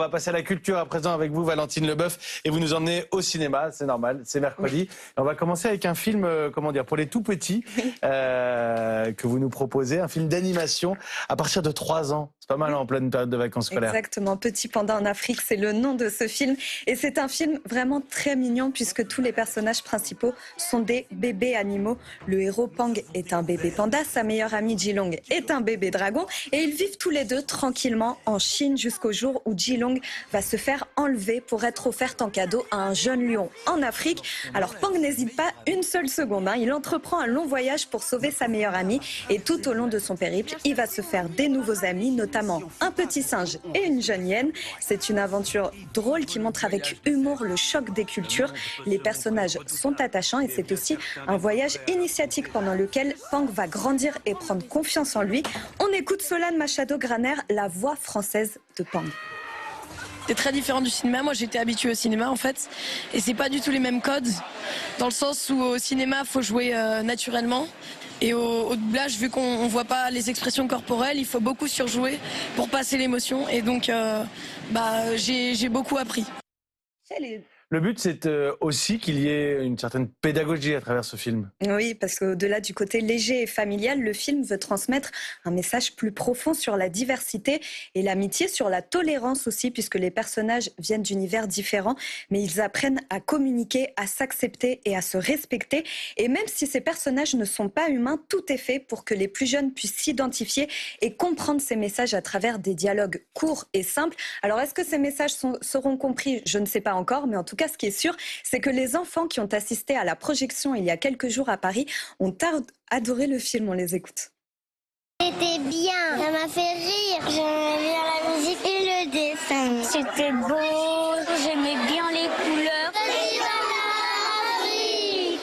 va passer à la culture à présent avec vous, Valentine Leboeuf, et vous nous emmenez au cinéma, c'est normal, c'est mercredi. On va commencer avec un film, euh, comment dire, pour les tout petits, euh, que vous nous proposez, un film d'animation à partir de 3 ans. C'est pas mal en pleine période de vacances scolaires. Exactement, Petit Panda en Afrique, c'est le nom de ce film. Et c'est un film vraiment très mignon puisque tous les personnages principaux sont des bébés animaux. Le héros Pang est un bébé panda, sa meilleure amie Jilong est un bébé dragon et ils vivent tous les deux tranquillement en Chine jusqu'au jour où Jilong va se faire enlever pour être offerte en cadeau à un jeune lion en Afrique. Alors Pang n'hésite pas une seule seconde, hein. il entreprend un long voyage pour sauver sa meilleure amie et tout au long de son périple, il va se faire des nouveaux amis, notamment un petit singe et une jeune hyène. C'est une aventure drôle qui montre avec humour le choc des cultures. Les personnages sont attachants et c'est aussi un voyage initiatique pendant lequel Pang va grandir et prendre confiance en lui. On écoute Solane Machado Graner, la voix française de Pang. C'est très différent du cinéma. Moi, j'étais habituée au cinéma, en fait. Et c'est pas du tout les mêmes codes. Dans le sens où au cinéma, faut jouer euh, naturellement. Et au, doublage, vu qu'on ne voit pas les expressions corporelles, il faut beaucoup surjouer pour passer l'émotion. Et donc, euh, bah, j'ai beaucoup appris. Le but, c'est euh, aussi qu'il y ait une certaine pédagogie à travers ce film. Oui, parce qu'au-delà du côté léger et familial, le film veut transmettre un message plus profond sur la diversité et l'amitié, sur la tolérance aussi, puisque les personnages viennent d'univers différents, mais ils apprennent à communiquer, à s'accepter et à se respecter. Et même si ces personnages ne sont pas humains, tout est fait pour que les plus jeunes puissent s'identifier et comprendre ces messages à travers des dialogues courts et simples. Alors, est-ce que ces messages seront compris? Je ne sais pas encore, mais en tout cas, ce qui est sûr, c'est que les enfants qui ont assisté à la projection il y a quelques jours à Paris ont adoré le film. On les écoute. C'était bien, ça m'a fait rire. J'aimais bien la musique et le dessin. C'était beau, j'aimais bien les couleurs. Ils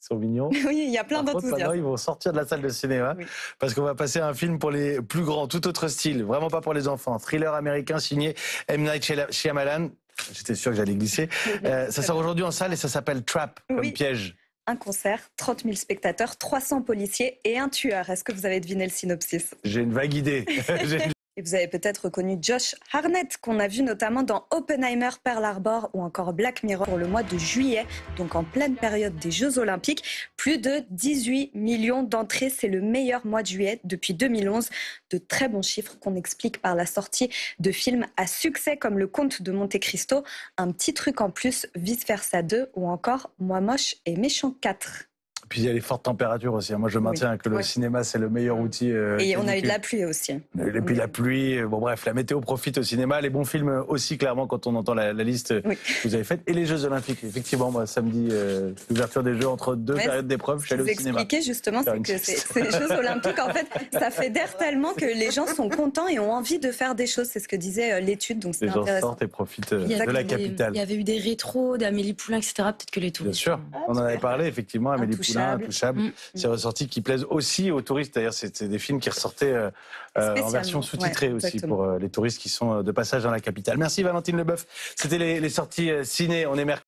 sont mignons. Oui, il y a plein contre, maintenant, ils vont sortir de la salle de cinéma Oui. parce qu'on va passer à un film pour les plus grands, tout autre style, vraiment pas pour les enfants. Thriller américain signé M. Night Shyamalan. J'étais sûr que j'allais glisser. Euh, ça sort aujourd'hui en salle et ça s'appelle Trap, comme Oui. piège. Un concert, 30 000 spectateurs, 300 policiers et un tueur. Est-ce que vous avez deviné le synopsis? J'ai une vague idée. Et vous avez peut-être reconnu Josh Harnett, qu'on a vu notamment dans Oppenheimer, Pearl Harbor ou encore Black Mirror pour le mois de juillet, donc en pleine période des Jeux Olympiques. Plus de 18 millions d'entrées, c'est le meilleur mois de juillet depuis 2011. De très bons chiffres qu'on explique par la sortie de films à succès comme Le Comte de Monte Cristo, Un petit truc en plus, Vice Versa 2 ou encore Moi moche et méchant 4. Puis il y a les fortes températures aussi. Moi, je maintiens que le Ouais. cinéma, c'est le meilleur outil. euh, Et on a eu de la pluie aussi. Et puis la pluie, euh, bon bref, la météo profite au cinéma, les bons films aussi, clairement, quand on entend la, la liste Oui. que vous avez faite, et les Jeux Olympiques. Effectivement, moi, samedi, euh, l'ouverture des Jeux entre deux périodes d'épreuve, je suis allé au cinéma. expliquer justement, c'est que ces Jeux Olympiques, en fait, ça fédère tellement que les gens sont contents et ont envie de faire des choses. C'est ce que disait euh, l'étude, donc c'est Les gens intéressant. sortent et profitent de la des- capitale. il y avait eu des rétros d'Amélie Poulain, etc. Peut-être que les Bien touristes. sûr, on en avait parlé, effectivement, Amélie Poulain, Intouchable. Mm. C'est ressorti qui plaisent aussi aux touristes. D'ailleurs, c'est c'est des films qui ressortaient euh, euh, en version sous-titrée ouais, aussi pour euh, les touristes qui sont euh, de passage dans la capitale. Merci Valentine Leboeuf. C'était les, les sorties ciné. On est mercredi.